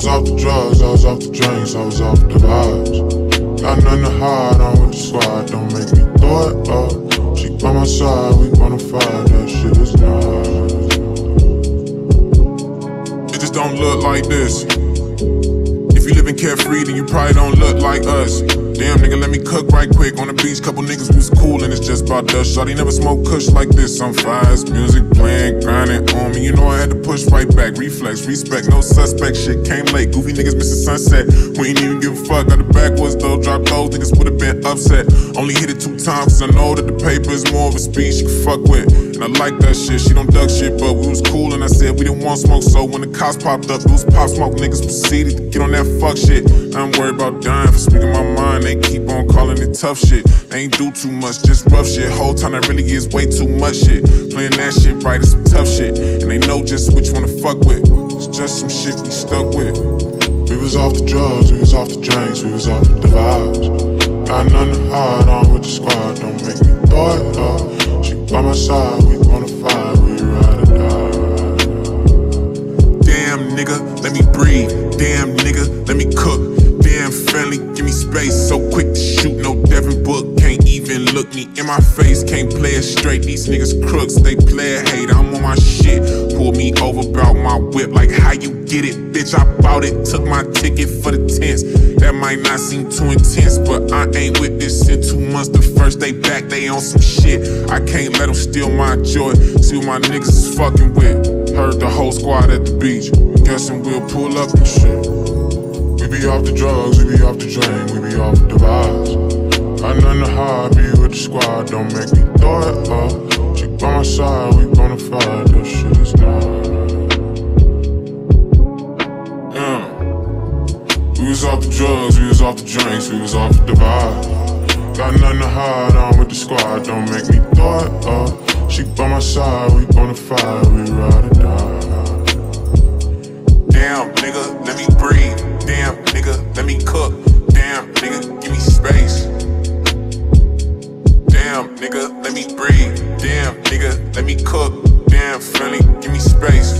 I was off the drugs, I was off the drinks, I was off the vibes. Got nothing to hide, I'm with the squad, don't make me throw it up. Oh. She by my side, we wanna fight, that shit is nice. It just don't look like this. Living carefree, then you probably don't look like us. Damn, nigga, let me cook right quick. On the beach, couple niggas was cool, and it's just about dust. Shawty never smoke kush like this. I'm fast, music playing, grinding on me. You know I had to push right back. Reflex, respect, no suspect. Shit came late. Goofy niggas missing sunset. We ain't even give a fuck. Got the backwards though, those niggas would've been upset. Only hit it two times, cause I know that the paper is more of a speed she can fuck with. And I like that shit. She don't duck shit, but we was cool, and I said we didn't want smoke. So when the cops popped up, those pop smoke niggas proceeded to get on that fuck shit. I'm worried about dying for speaking my mind they keep on calling it tough shit. They ain't do too much, just rough shit. Whole time that really is way too much shit. Playing that shit right is some tough shit. And they know just which one to fuck with. It's just some shit we stuck with. We was off the drugs, we was off the drinks, we was off the vibes. Got nothing to hide on with the squad, don't make me it up. Uh. She by my side, we wanna fight, we ride or die. Damn nigga, let me breathe. Damn nigga, let me cook damn friendly, give me space. So quick to in my face, can't play it straight. These niggas crooks, they play it hate. I'm on my shit. Pull me over, bout my whip, like how you get it, bitch. I bought it, took my ticket for the tents. That might not seem too intense, but I ain't with this in two months. The first day back, they on some shit. I can't let them steal my joy. See what my niggas is fucking with. Heard the whole squad at the beach. Guessing we'll pull up and shit We be off the drugs, we be off the drink, we be off the vibes. verified, your shit is down. Yeah. We was off the drugs, we was off the drinks, we was off the vibe. Got nothing to hide, I'm with the squad, don't make me throw it up. She by my side, we on the fire, we ride or die. Damn, nigga, let me breathe. Damn, nigga, let me cook. space.